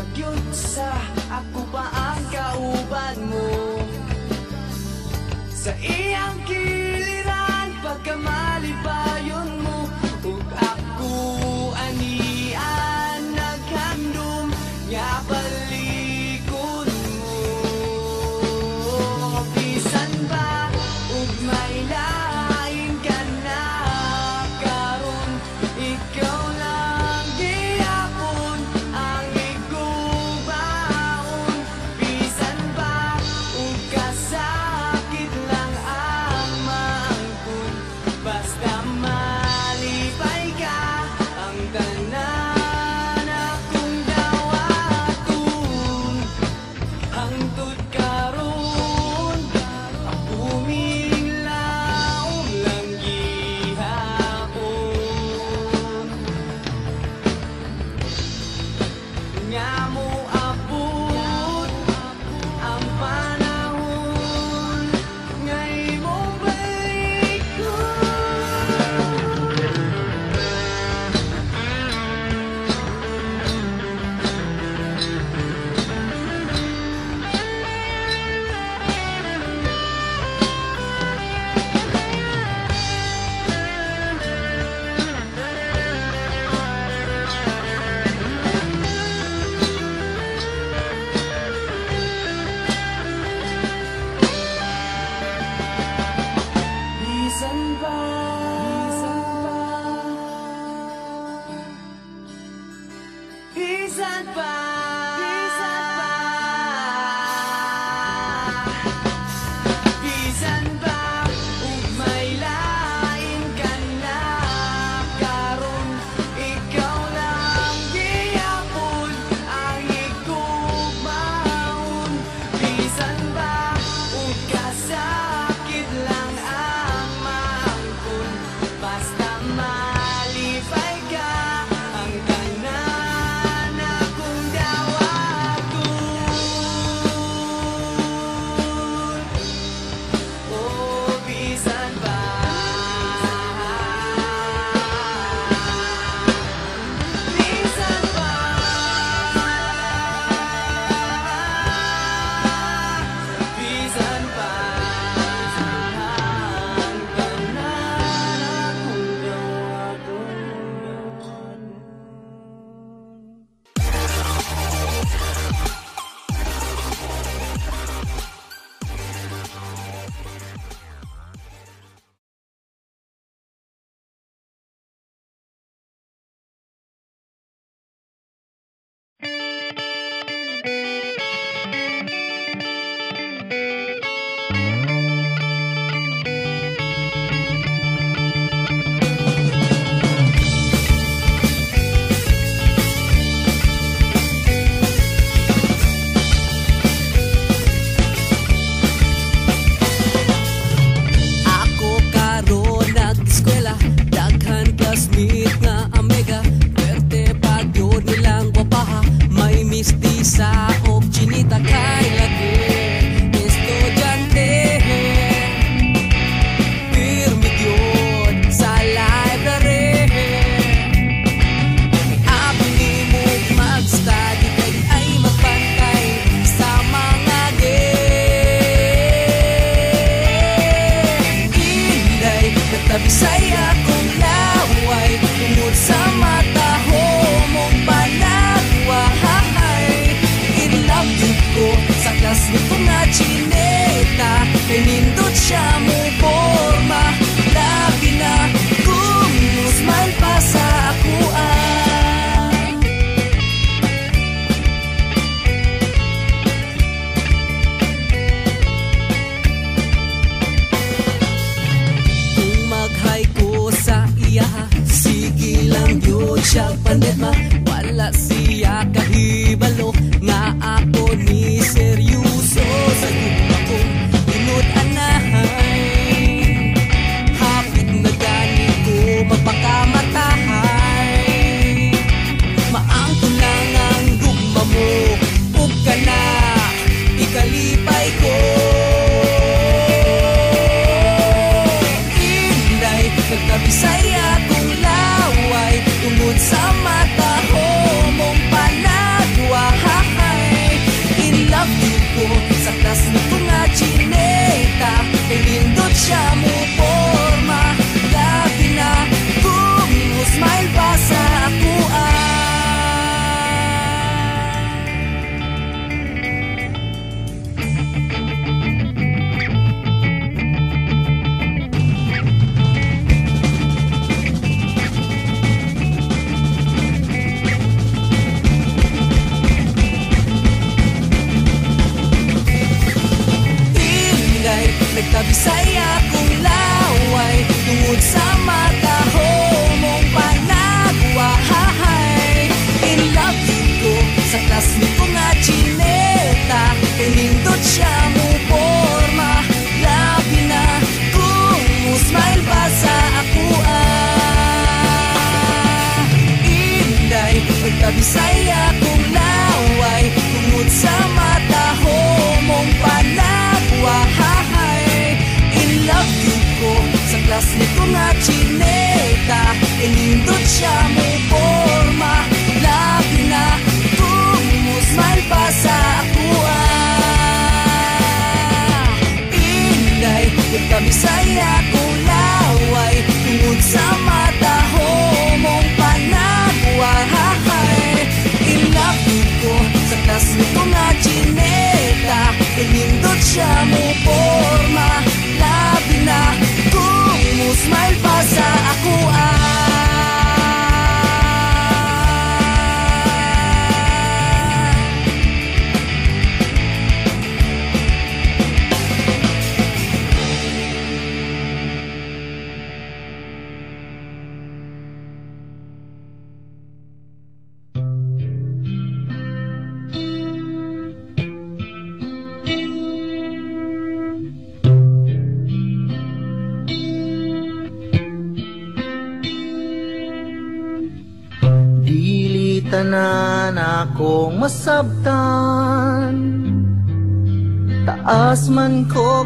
Lagyot sa ako pa ang kauban mo? Sa iyang giliran pagkamali pa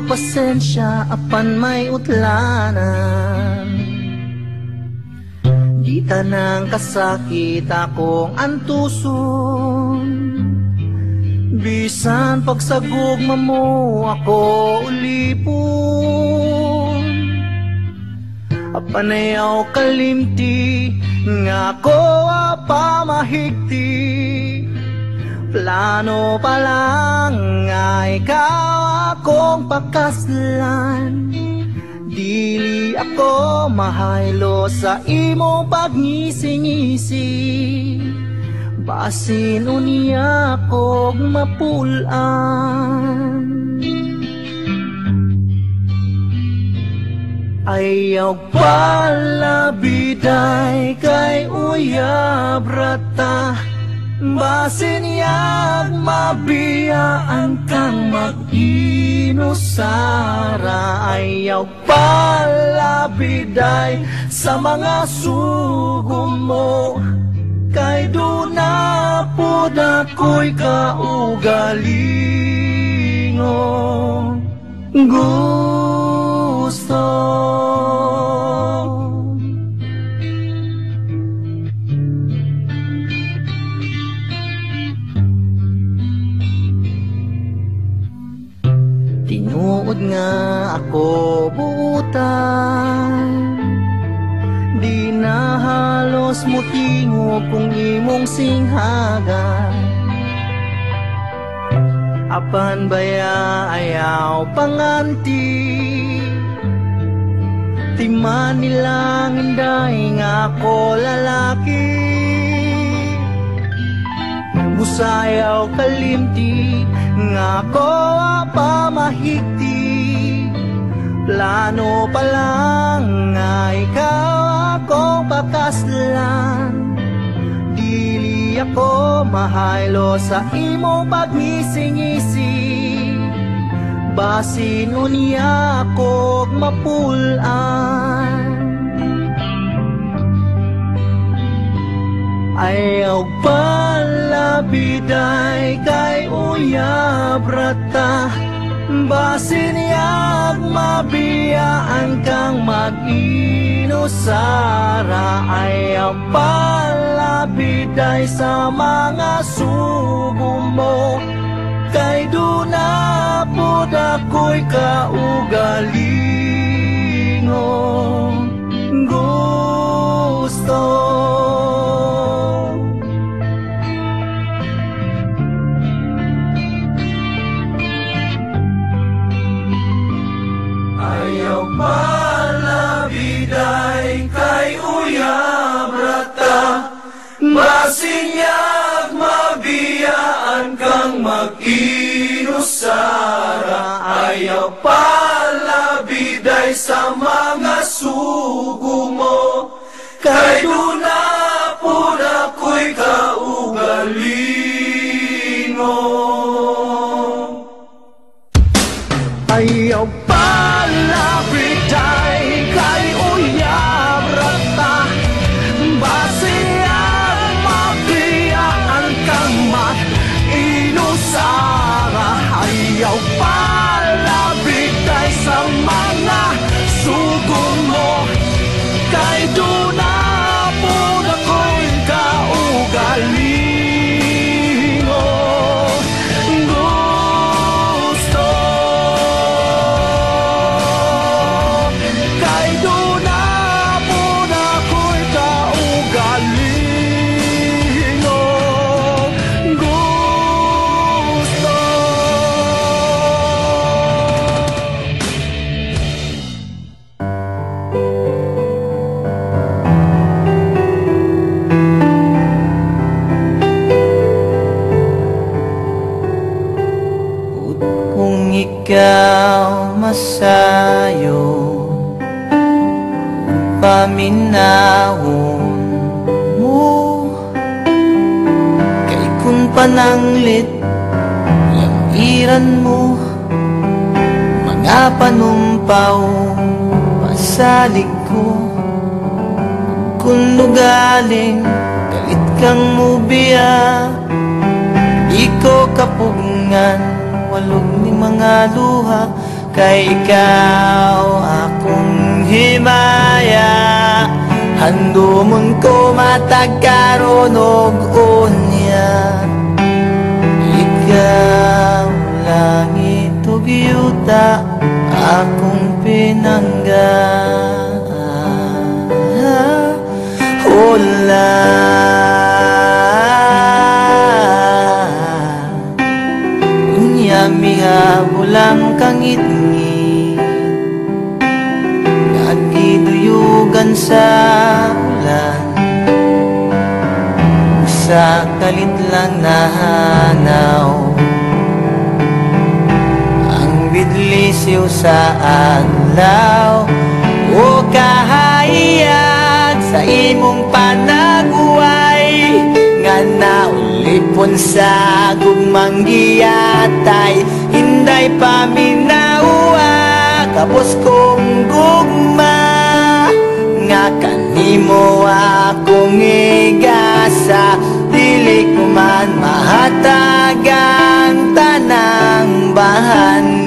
pasensya apan may utlanan. Di tanang kasakit akong antuson. Bisan pagsagugma mo ako ulipon. Apanayaw kalimti Nga ko pamahigti Plano pa lang nga ikaw akong pakaslan Dili ako mahaylo sa imo pagngisi-ngisi Basin unya kog mapulan Ayaw pala biday kay uyab rata. Basin yag mabiyaan kang mag-inusara Ayaw pala biday sa mga sugong mo. Kay doon na po ako'y kaugalingo Gusto Tinuod nga ako buutan. Di na halos mutingo kung imong singhagan. Apan baya ayaw panganti? Timan nilang nga ako lalaki Busayaw kalimti nga ko pamahigti. Plano pa lang nga ikaw ako pakaslan. Dili ako mahaylo sa imo pagngisi-ngisi Basin unya ako mapulan Ayaw pala biday kay uyab rata Basin yag mabiyaan kang mag-inusara Ayaw pala biday sa mga subo mo. Kay doon na po ako'y kaugalingo Gusto Ayaw pala biday kay uyab rata Masinyag mabiyaan kang mag-inusara. Ayaw pala biday sa mga sugo mo Kay doon na po ako'y Oh, pananglit Yang iran mo Mga panumpaw Pasalig ko. Kung lugaling Galit kang mubiya. Di ko kapugngan Walog ni mga luha. Kay ikaw akong himaya. Handumon ko matagkaronog unya Ikaw langit ug yuta Akong pinangga Hola Unya miha bulang kangitngi Nagiduyugan sa ulan. Sa kalit lang Ang sa adlaw O kahayag sa imong panaguay Nga naulipon sa gugmang giyatay Hinday paminawa Kapos kong gugma Nga kanimo akong igasa Dili ko man mahatagang tanang bahandi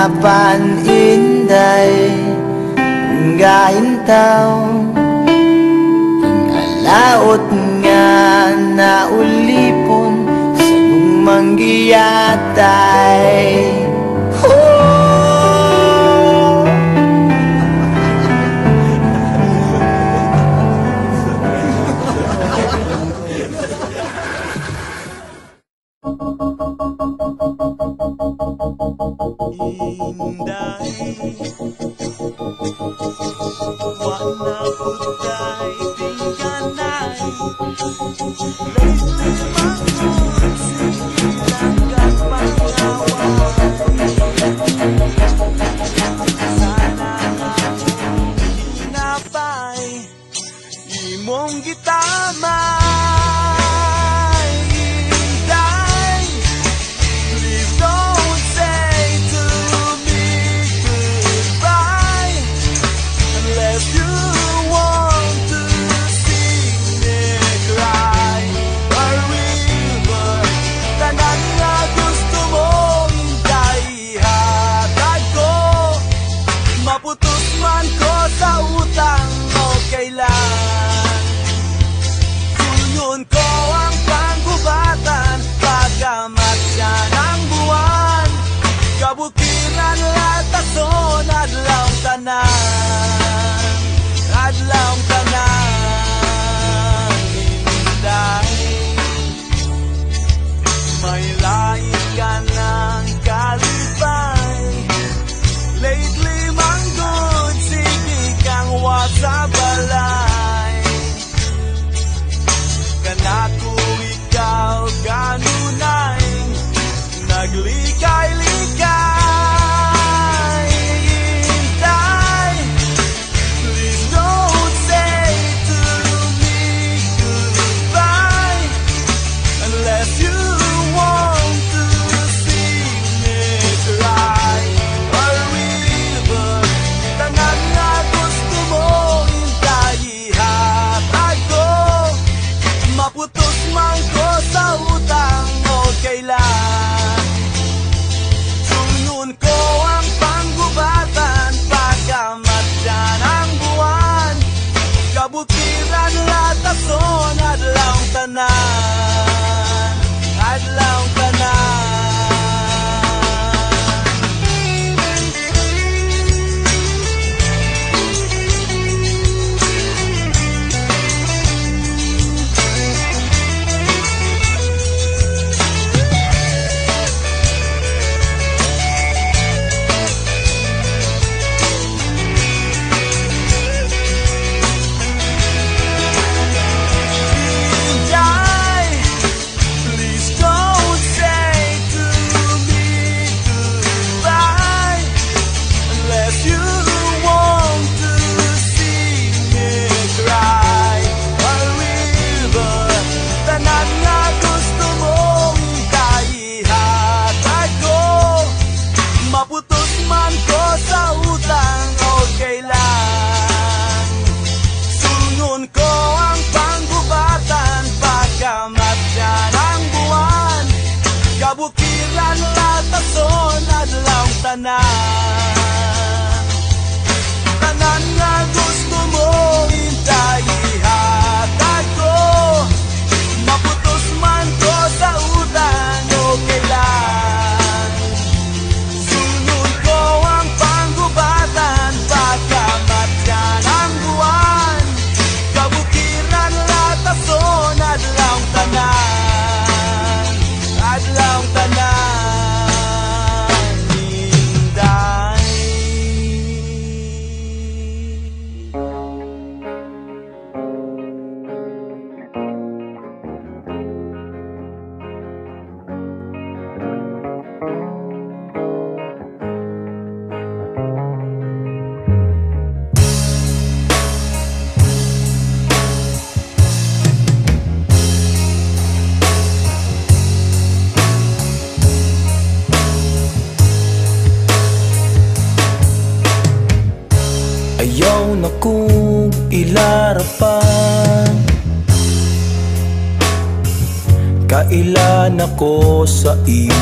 kalibutan na paninday Gaintaw Alaot nga naulipon Sa gumang giyatay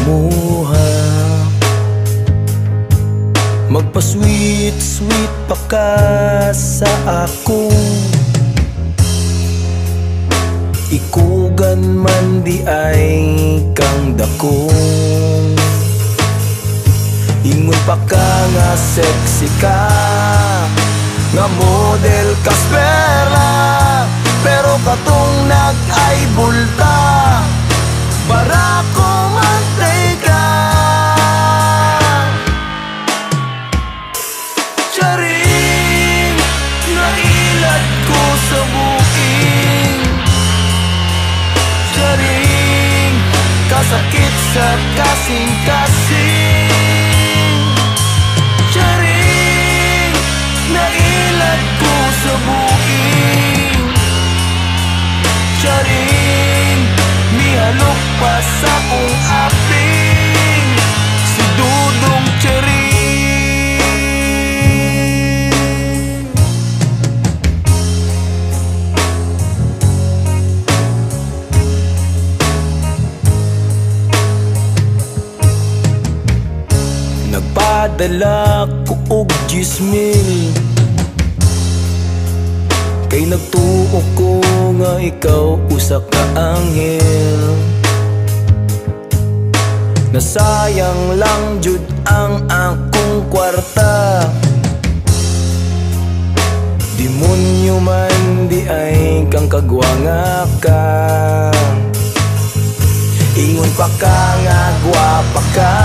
kumuha Magpa-sweet, sweet pa ka sa ako. sin dala ko og gismil. Kay nagtuo ko nga ikaw usa ka anghel. Nasayang lang jud ang akong kwarta. Demonyo man di ay kang kagwa nga ka. Ingon pa ka nga gwa ka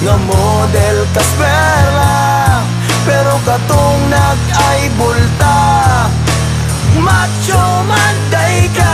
na model kaswera Pero katong nag ay bulta. Macho man day ka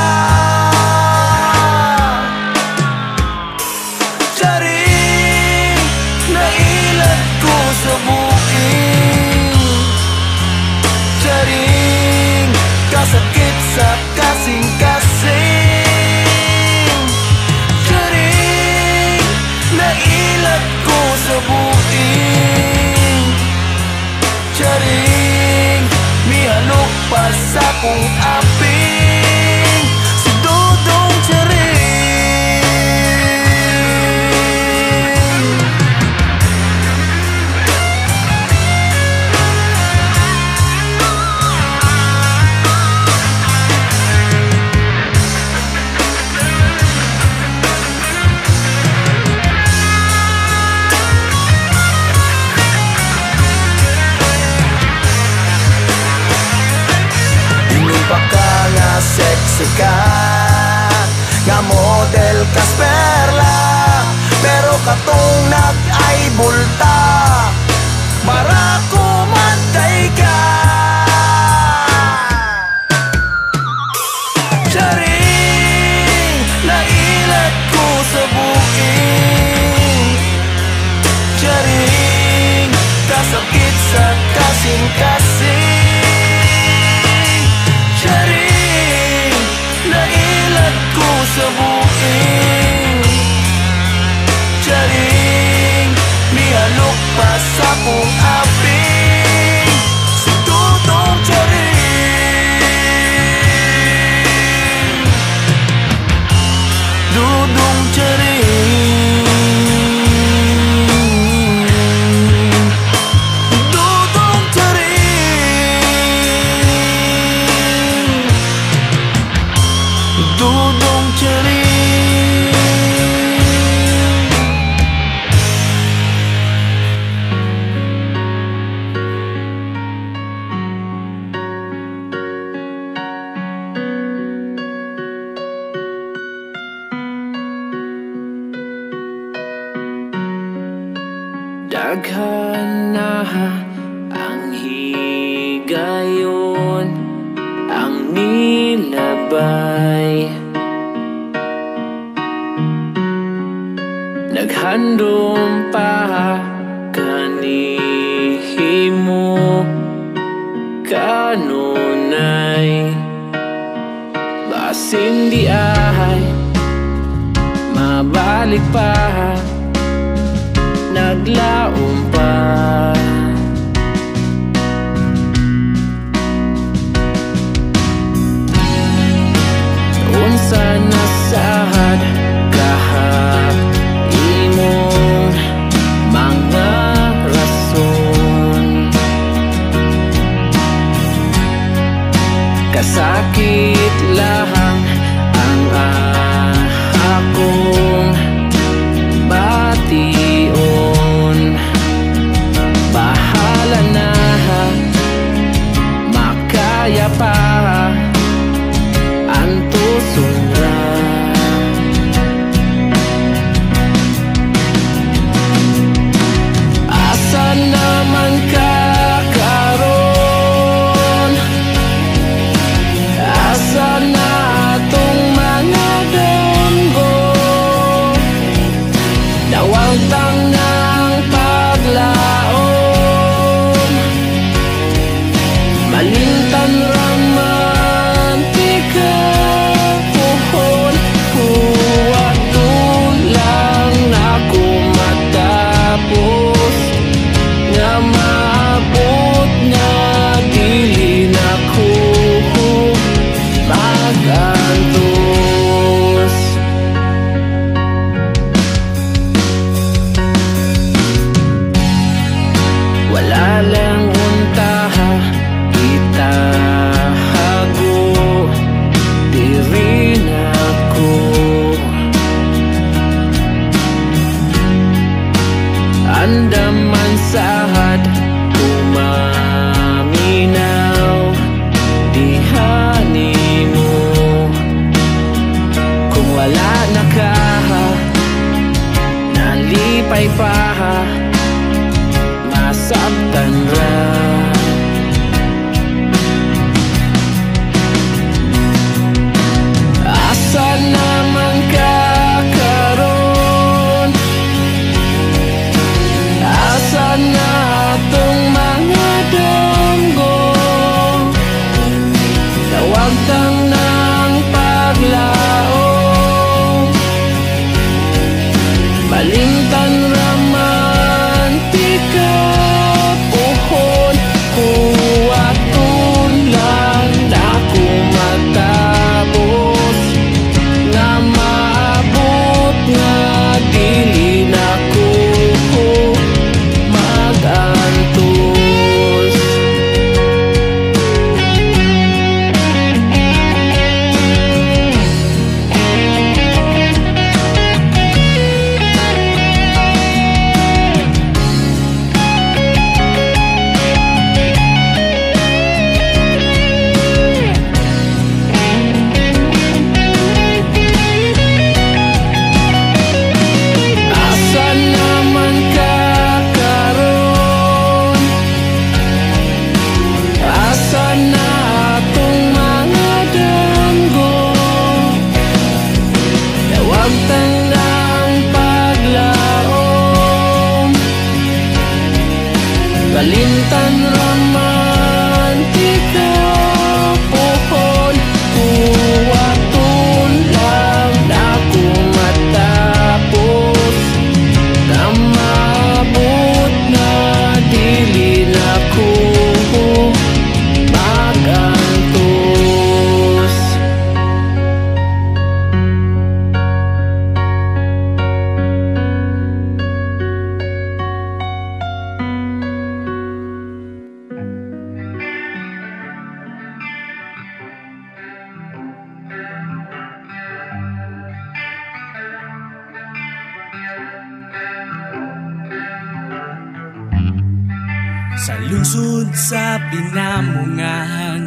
Bukod sa pinamungahan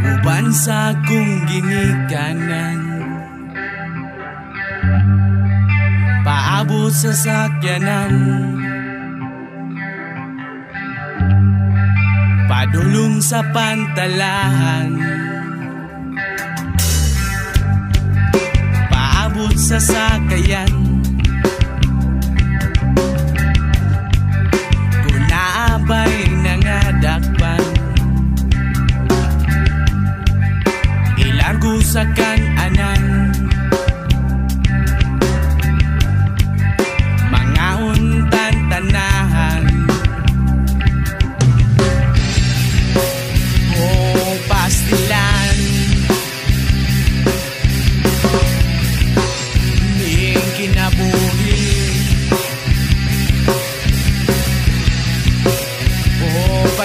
Uban sa kung ginikanan. Paabot sa sakyanan. Padulong sa pantalahan. Paabot sa sakayan. sabay nangadakpan. Ilargo sa kanya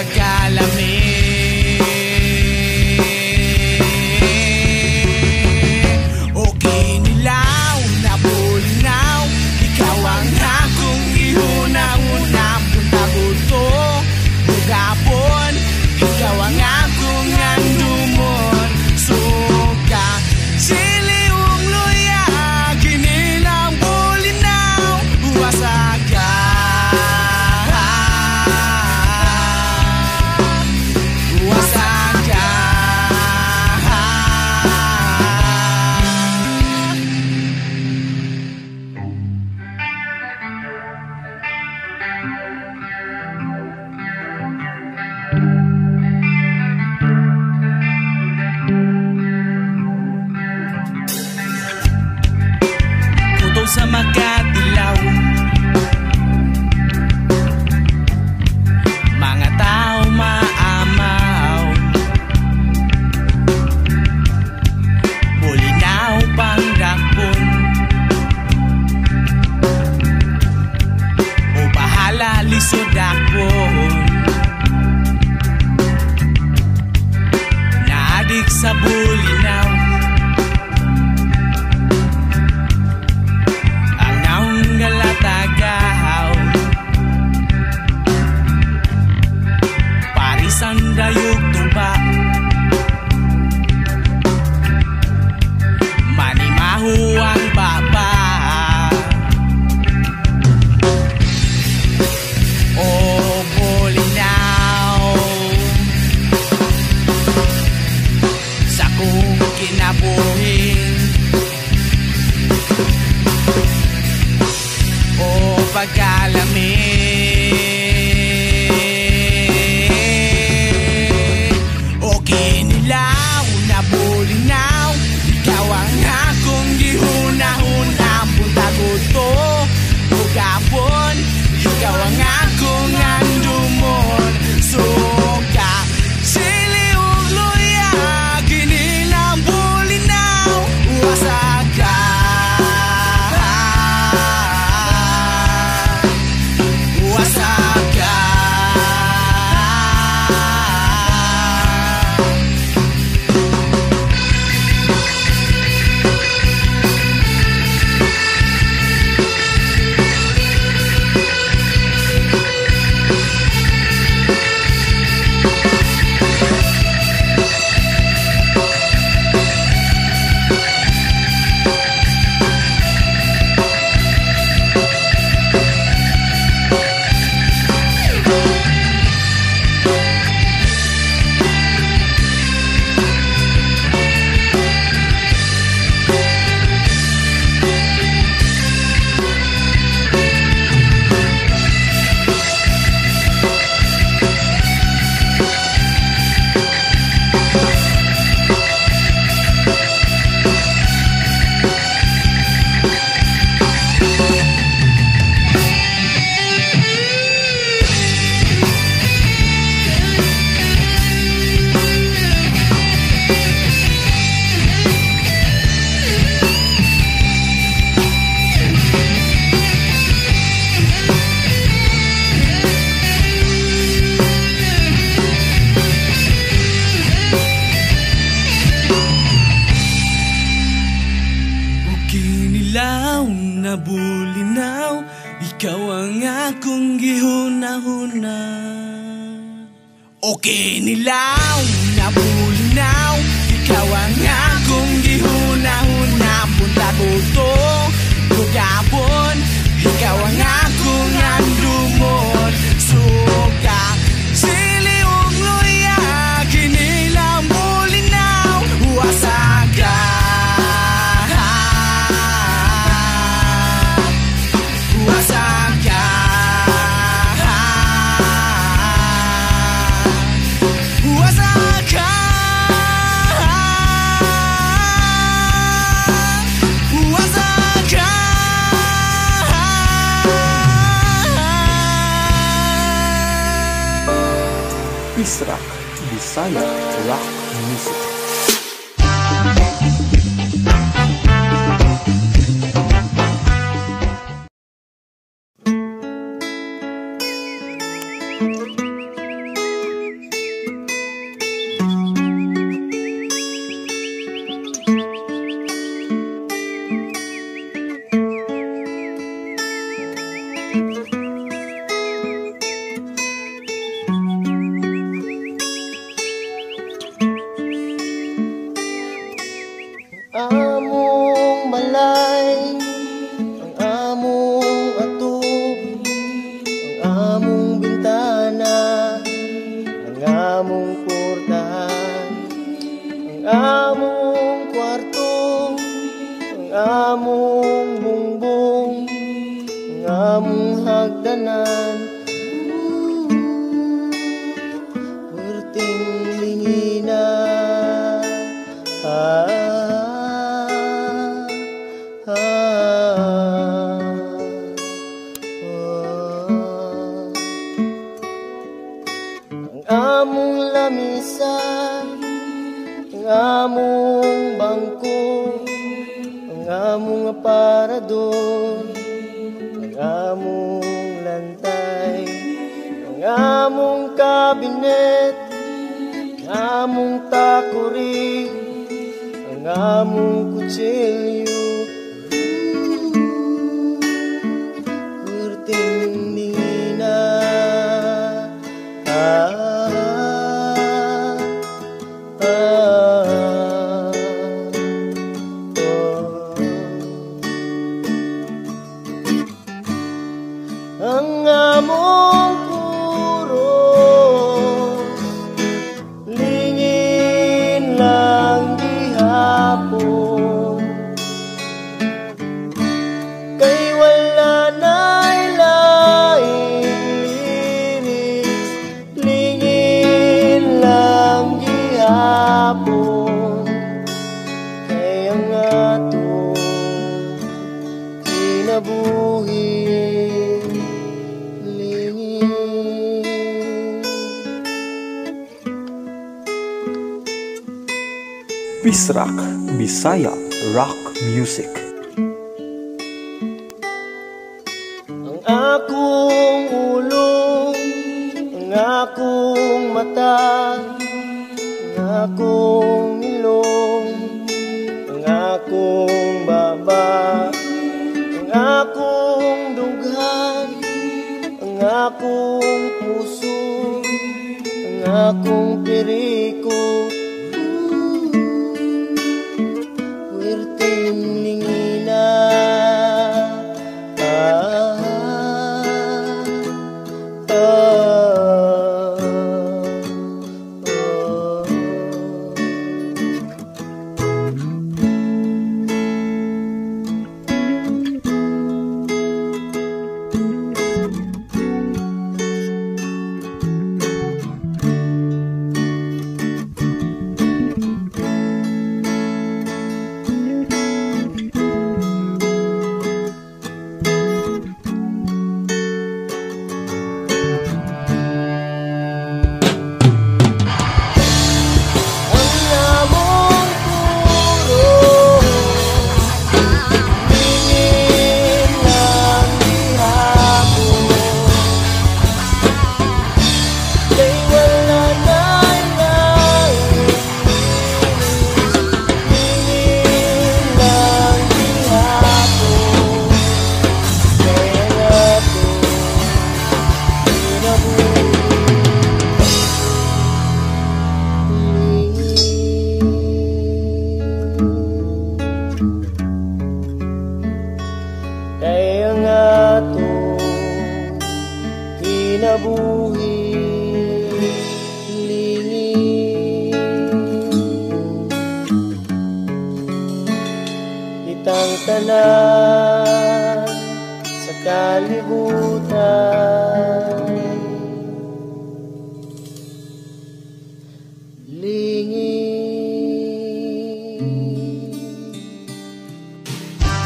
regálame Bisaya Rock Music. Messiah.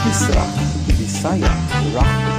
Isra, Bisaya, Ra.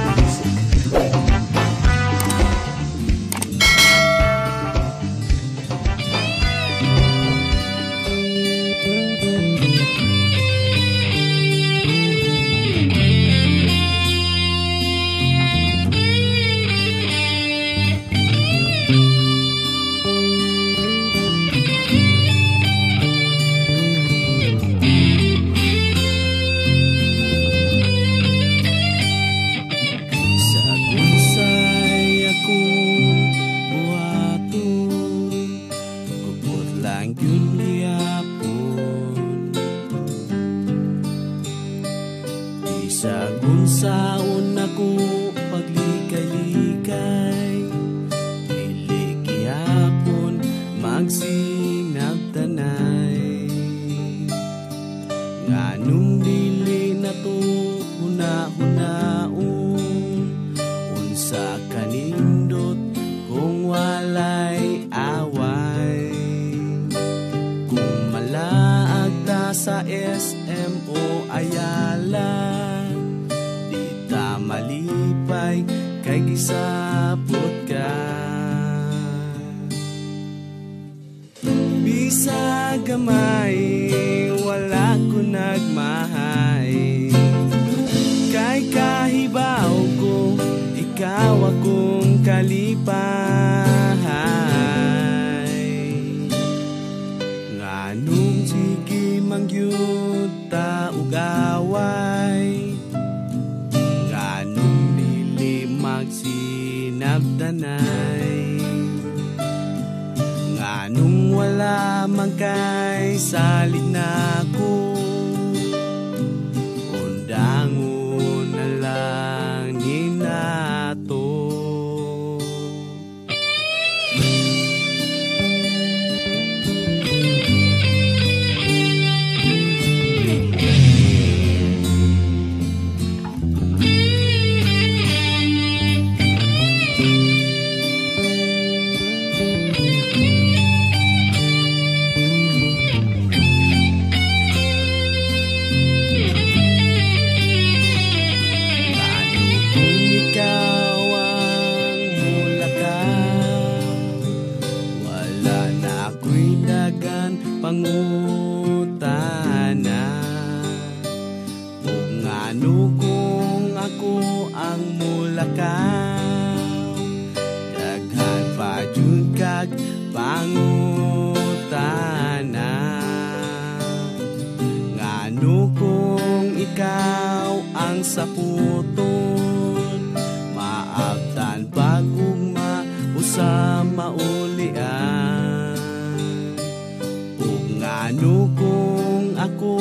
Ngano kung ako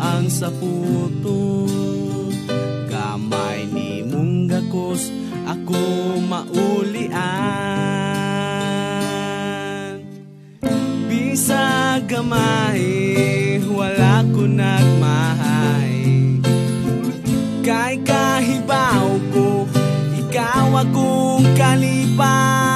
ang saputo Kamay ni mong gakos ako maulian. Bisa gamay wala ko nagmahay Kay kahibaw ko ikaw akong kalipan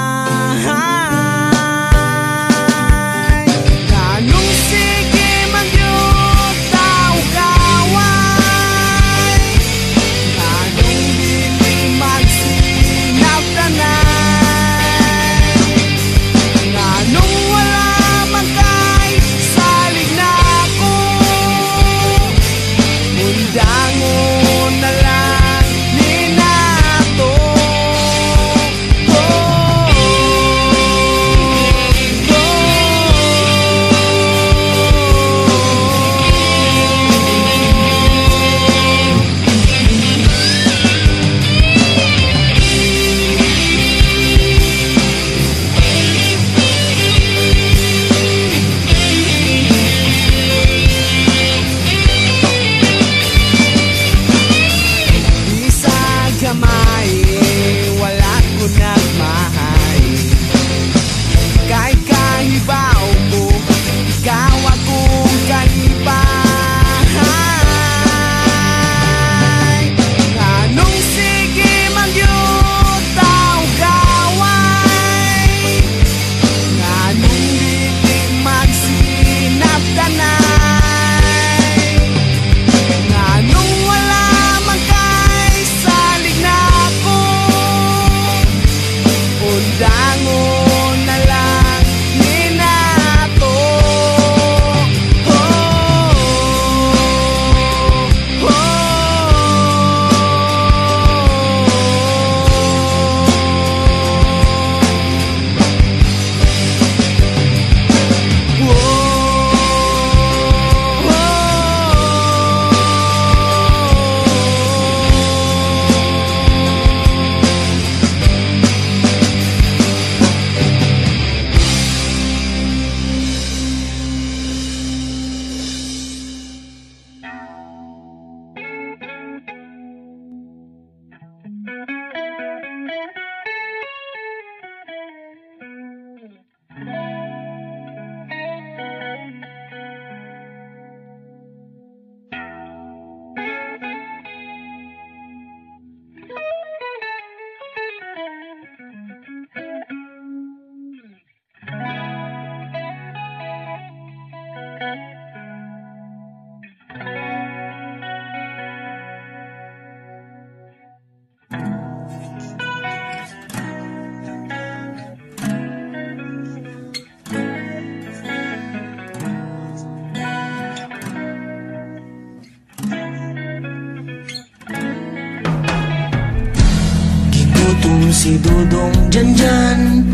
si Dudong Janjan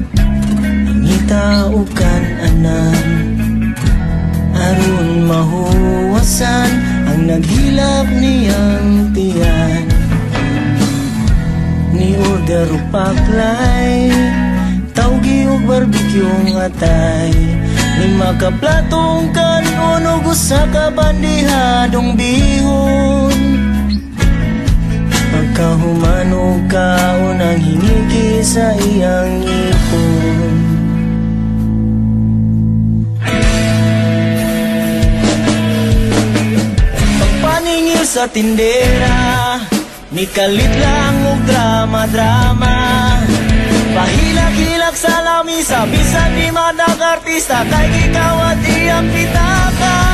Ngita ukan anan Aron mahuwasan Ang naghilap niyang tiyan Ni order paklay Tawgi o barbecue nga tay Lima ka kanon o gusa ka bandihadong bihon Pagkahumano ka unang hinigi sa iyang ipon. Pagpaningil sa tindera Ni kalit lang og drama-drama. Pahilak-hilak sa lamisa Bisan di madag artista Kay gikawat iyang pitaka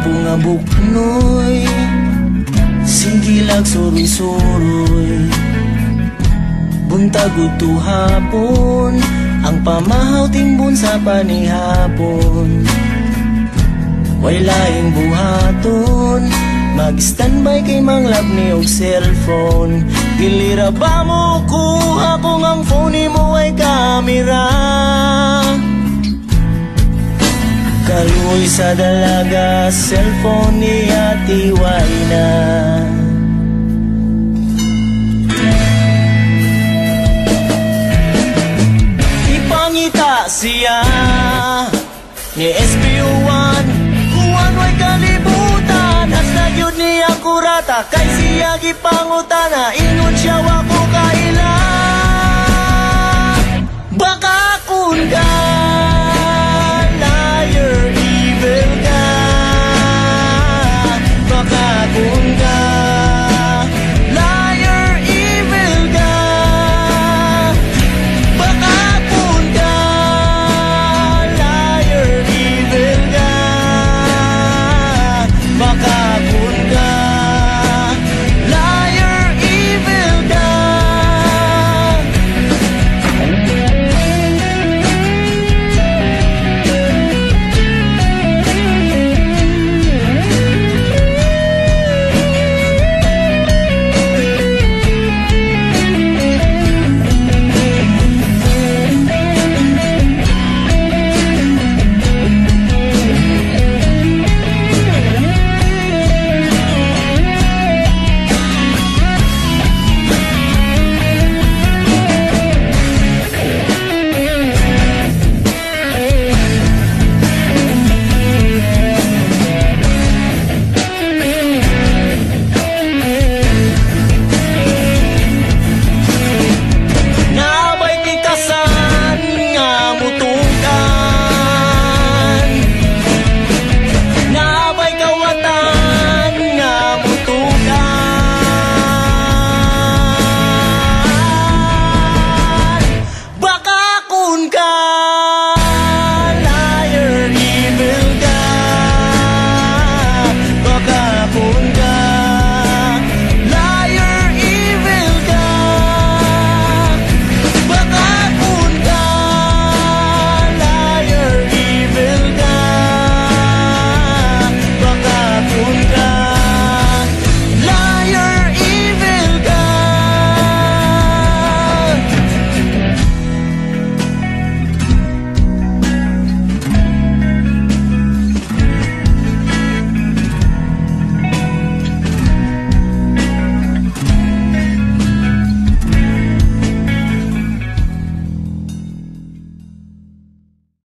Nga buknoy Sigilag suroy-suroy Buntag uto hapon Ang pamahaw timbon sa panihapon. Way laing buhaton Mag-standby kay manglab ni og cellphone. Dili ra ba mo kuha kung ang phone mo ay kamera Kaluoy sa dalaga, cellphone niya tiway na Ipangita siya ni SPO1 Kuwan way kalibutan Hasta yun niya kurata Kay siya gipangutana Ingon siya wako kaila Baka kun ka